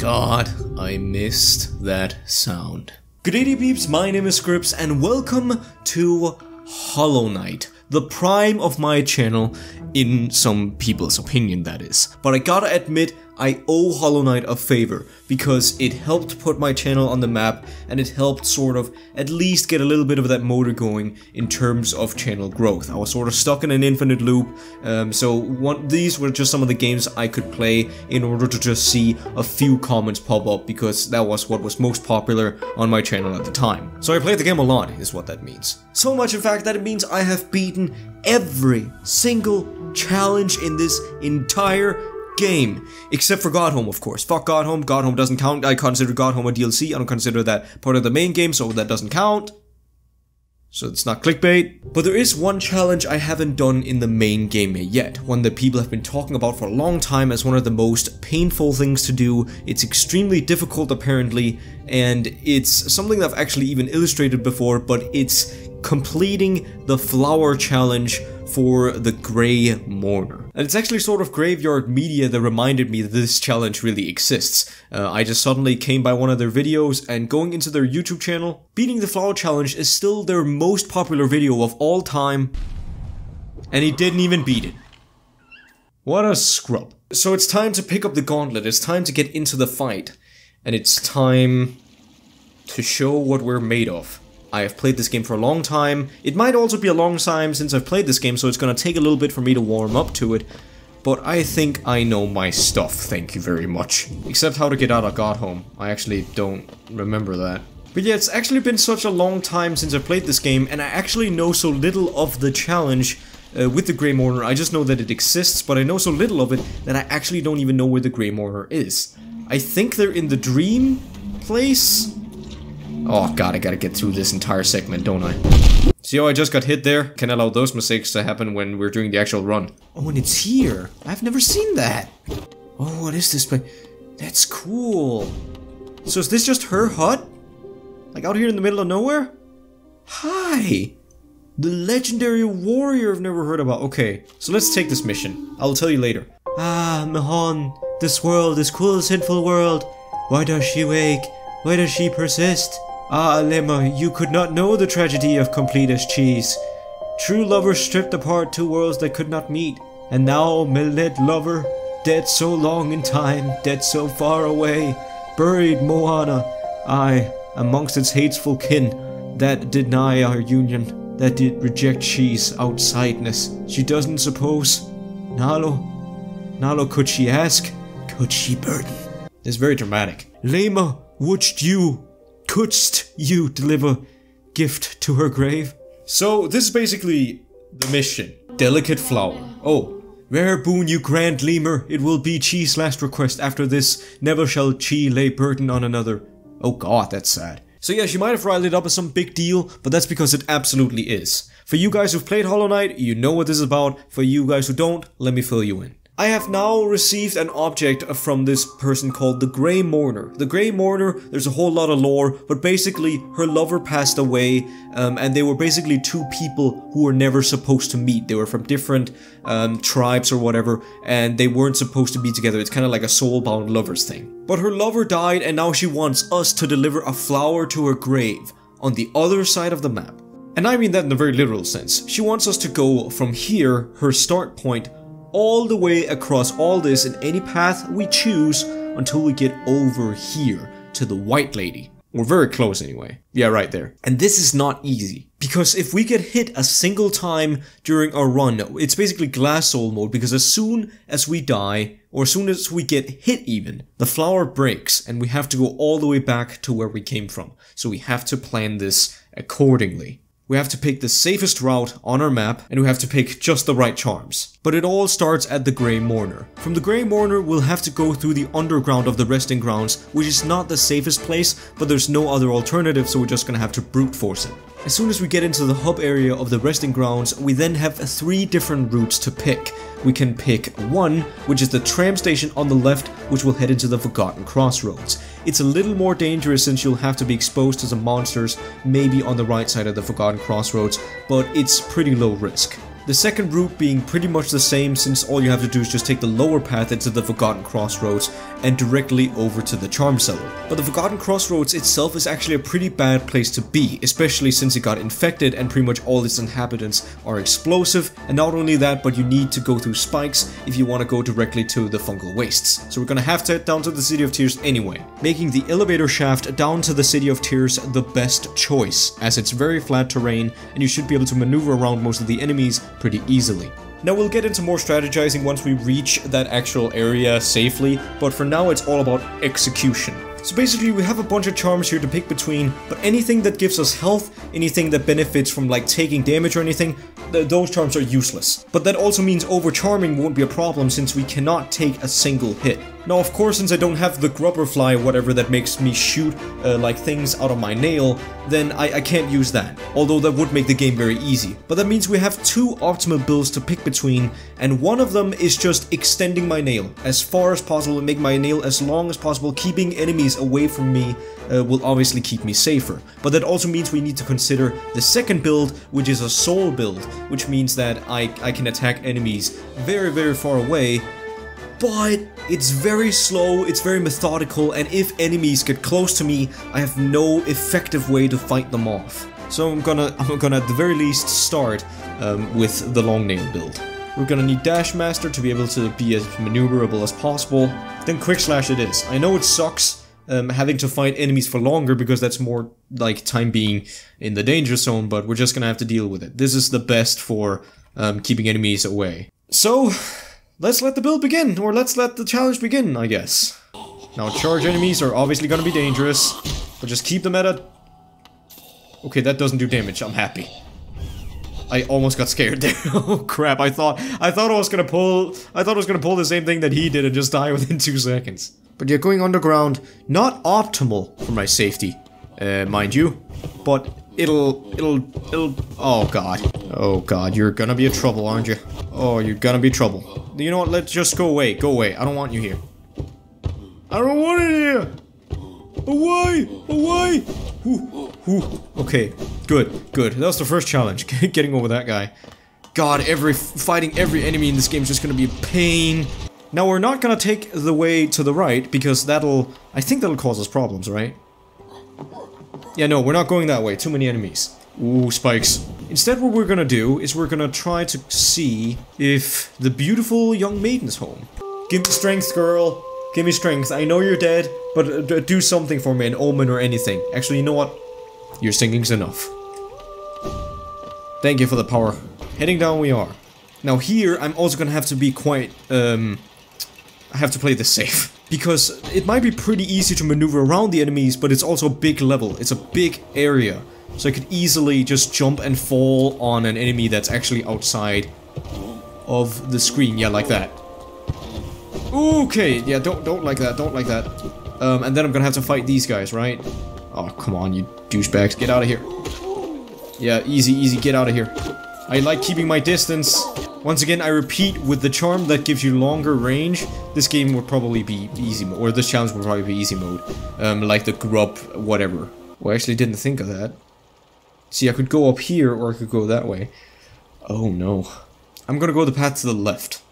God, I missed that sound. Good day, peeps. My name is Scribbs, and welcome to Hollow Knight, the prime of my channel, in some people's opinion, that is. But I gotta admit, I owe Hollow Knight a favor because it helped put my channel on the map and it helped sort of at least get a little bit of that motor going in terms of channel growth. I was sort of stuck in an infinite loop, um, so one, these were just some of the games I could play in order to just see a few comments pop up because that was what was most popular on my channel at the time. So I played the game a lot, is what that means. So much in fact that it means I have beaten every single challenge in this entire game. Except for Godhome, of course. Fuck Godhome. God Home doesn't count. I consider Godhome a DLC. I don't consider that part of the main game, so that doesn't count. So it's not clickbait. But there is one challenge I haven't done in the main game yet. One that people have been talking about for a long time as one of the most painful things to do. It's extremely difficult apparently, and it's something that I've actually even illustrated before, but it's completing the flower challenge for the Grey Mourner. And it's actually sort of graveyard media that reminded me that this challenge really exists. Uh, I just suddenly came by one of their videos and going into their YouTube channel, beating the flower challenge is still their most popular video of all time, and he didn't even beat it. What a scrub. So it's time to pick up the gauntlet, it's time to get into the fight, and it's time to show what we're made of. I have played this game for a long time. It might also be a long time since I've played this game, so it's gonna take a little bit for me to warm up to it. But I think I know my stuff, thank you very much. Except how to get out of Godhome. I actually don't remember that. But yeah, it's actually been such a long time since I've played this game, and I actually know so little of the challenge uh, with the Grey Mourner. I just know that it exists, but I know so little of it that I actually don't even know where the Grey Mourner is. I think they're in the dream place? Oh god, I gotta get through this entire segment, don't I? See how I just got hit there? Can allow those mistakes to happen when we're doing the actual run. Oh, and it's here. I've never seen that. Oh, what is this place? That's cool. So is this just her hut? Like out here in the middle of nowhere? Hi! The legendary warrior I've never heard about. Okay, so let's take this mission. I'll tell you later. Ah, Mahon, this world, this cruel, sinful world. Why does she wake? Why does she persist? Ah, Lema, you could not know the tragedy of complete as cheese. True lovers stripped apart two worlds that could not meet. And now, Millet lover, dead so long in time, dead so far away, buried Moana, I, amongst its hateful kin, that deny our union, that did reject she's outsideness. She doesn't suppose. Nalo, Nalo, could she ask? Could she burden? It's very dramatic. Lema, wouldst you couldst you deliver gift to her grave? So this is basically the mission. Delicate flower. Oh, rare boon you grant lemur, it will be Chi's last request. After this, never shall Chi lay burden on another. Oh god, that's sad. So yeah, she might have riled it up as some big deal, but that's because it absolutely is. For you guys who've played Hollow Knight, you know what this is about. For you guys who don't, let me fill you in. I have now received an object from this person called the Grey Mourner. The Grey Mourner, there's a whole lot of lore, but basically her lover passed away, um, and they were basically two people who were never supposed to meet. They were from different um, tribes or whatever, and they weren't supposed to be together. It's kind of like a soul-bound lovers thing. But her lover died, and now she wants us to deliver a flower to her grave on the other side of the map. And I mean that in a very literal sense. She wants us to go from here, her start point, all the way across all this in any path we choose until we get over here to the white lady. We're very close anyway. Yeah, right there. And this is not easy. Because if we get hit a single time during our run, it's basically glass soul mode because as soon as we die, or as soon as we get hit even, the flower breaks and we have to go all the way back to where we came from. So we have to plan this accordingly we have to pick the safest route on our map, and we have to pick just the right charms. But it all starts at the Grey Mourner. From the Grey Mourner, we'll have to go through the underground of the resting grounds, which is not the safest place, but there's no other alternative, so we're just gonna have to brute force it. As soon as we get into the hub area of the resting grounds, we then have three different routes to pick. We can pick one, which is the tram station on the left, which will head into the Forgotten Crossroads. It's a little more dangerous since you'll have to be exposed to some monsters, maybe on the right side of the Forgotten Crossroads, but it's pretty low risk. The second route being pretty much the same since all you have to do is just take the lower path into the Forgotten Crossroads and directly over to the Charm Cellar. But the Forgotten Crossroads itself is actually a pretty bad place to be, especially since it got infected and pretty much all its inhabitants are explosive, and not only that, but you need to go through spikes if you want to go directly to the fungal wastes. So we're gonna have to head down to the City of Tears anyway, making the elevator shaft down to the City of Tears the best choice, as it's very flat terrain and you should be able to maneuver around most of the enemies pretty easily. Now we'll get into more strategizing once we reach that actual area safely, but for now it's all about execution. So basically we have a bunch of charms here to pick between, but anything that gives us health, anything that benefits from like taking damage or anything, th those charms are useless. But that also means overcharming won't be a problem since we cannot take a single hit. Now of course since I don't have the grubberfly or whatever that makes me shoot uh, like things out of my nail, then I, I can't use that. Although that would make the game very easy. But that means we have two optimal builds to pick between and one of them is just extending my nail as far as possible and make my nail as long as possible. Keeping enemies away from me uh, will obviously keep me safer. But that also means we need to consider the second build which is a soul build which means that I, I can attack enemies very very far away but it's very slow, it's very methodical, and if enemies get close to me, I have no effective way to fight them off. So I'm gonna, I'm gonna at the very least start um, with the long nail build. We're gonna need Dash Master to be able to be as maneuverable as possible. Then Quick Slash it is. I know it sucks um, having to fight enemies for longer because that's more like time being in the danger zone, but we're just gonna have to deal with it. This is the best for um, keeping enemies away. So, let's let the build begin, or let's let the challenge begin, I guess. Now, charge enemies are obviously gonna be dangerous, but just keep them at a... Okay, that doesn't do damage, I'm happy. I almost got scared there. oh crap, I thought I thought I was gonna pull I thought I was gonna pull the same thing that he did and just die within two seconds. But you're going underground, not optimal for my safety, uh, mind you. But it'll it'll it'll oh god. Oh god, you're gonna be a trouble, aren't you? Oh, you're gonna be trouble. You know what, let's just go away, go away. I don't want you here. I don't want it here! Away! Away! Ooh, ooh. Okay, good, good. That was the first challenge, getting over that guy. God, every fighting every enemy in this game is just gonna be a pain. Now we're not gonna take the way to the right, because that'll... I think that'll cause us problems, right? Yeah, no, we're not going that way. Too many enemies. Ooh, spikes. Instead, what we're gonna do is we're gonna try to see if the beautiful young maiden's home. Give me strength, girl. Give me strength. I know you're dead, but uh, do something for me, an omen or anything. Actually, you know what? Your singing's enough. Thank you for the power. Heading down we are. Now here, I'm also gonna have to be quite, um... I have to play this safe. Because it might be pretty easy to maneuver around the enemies, but it's also a big level. It's a big area. So I could easily just jump and fall on an enemy that's actually outside of the screen. Yeah, like that. Okay, yeah, don't don't like that, don't like that. Um, and then I'm gonna have to fight these guys, right? Oh, come on, you douchebags, get out of here. Yeah, easy, easy, get out of here. I like keeping my distance. Once again, I repeat, with the charm that gives you longer range, this game would probably be easy mode, or this challenge would probably be easy mode. Um, like the grub, whatever. Well, I actually didn't think of that. See, I could go up here, or I could go that way. Oh no. I'm gonna go the path to the left.